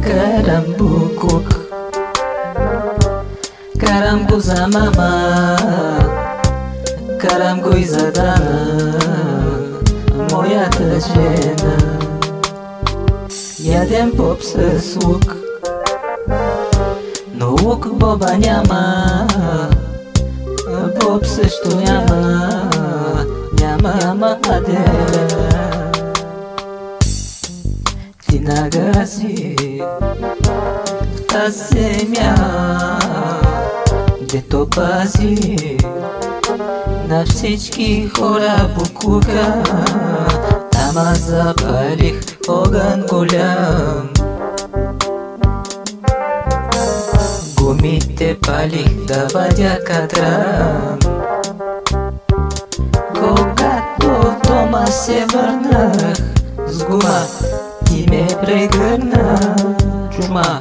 karambuko karambuza mama. Karambuiza dana moja tăcena Jadem pop se suk No łuk boba nie ma Pop se sztu nie ma Nie ma, нагаси в тази земя Дето пази на всички хора буклука. Там аз запалих огън голям. Гумите палих да вадя катран Когато в дома се върнах с гума Прегърна чума.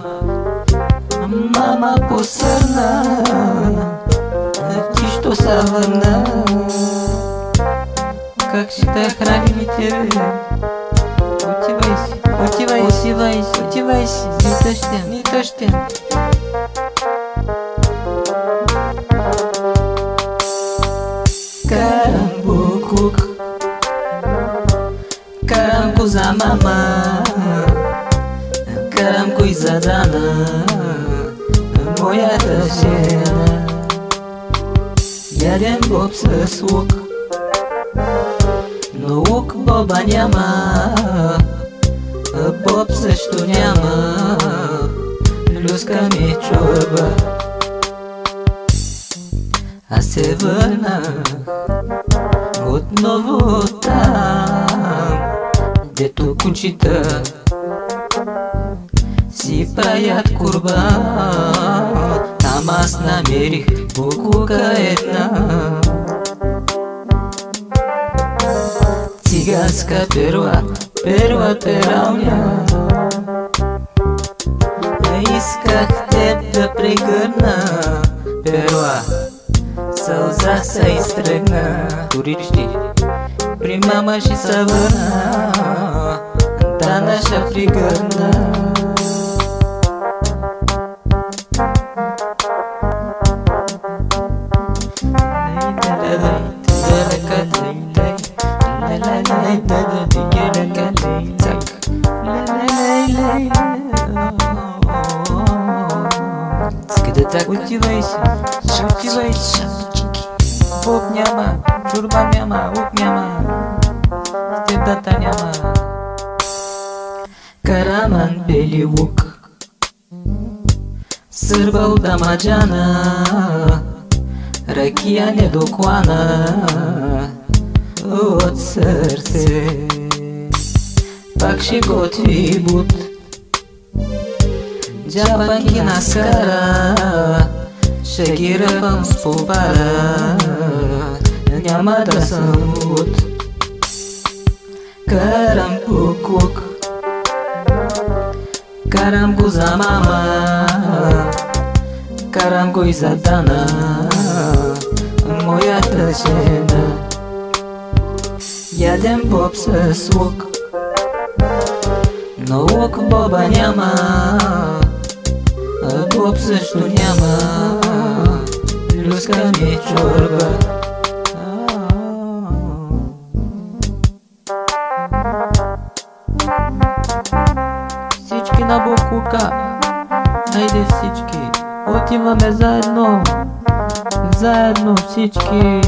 Мама посърна Ти що се Как ще те храним тебе Отивай си, отивай си, отивай си, отивай си, ни тъщен, ни тъщен Карам буклук Карам го за мама Карам го и за Дана Моята жена. Ядем боб с лук. Но лук боба няма. Боб също няма. Люска ми чорба Аз се върнах отново там Дето кучита сипает курба, Тамас на берег кукукает нам Тигаска перва, перва перауня. Исках тебе пригърна перва Сълза се изтръгна Туричти при мама ще се върна Та наша пригърна Отивай си, отивай си Бог няма, чурба няма, лук няма Степата няма. Караман бели лук. Сърба от дамаджана. Ракия недоклана. От сърце sac și got fi but Geaba închina scara Shakira pam spupara Neama da să-mi but căram pucuc căram cu mama căram cu izatana Moia tășena Iadem pop să Но лук боба няма а Боб също няма. Люска ми чорба. Всички на буклука Хайде всички. Отиваме заедно Заедно всички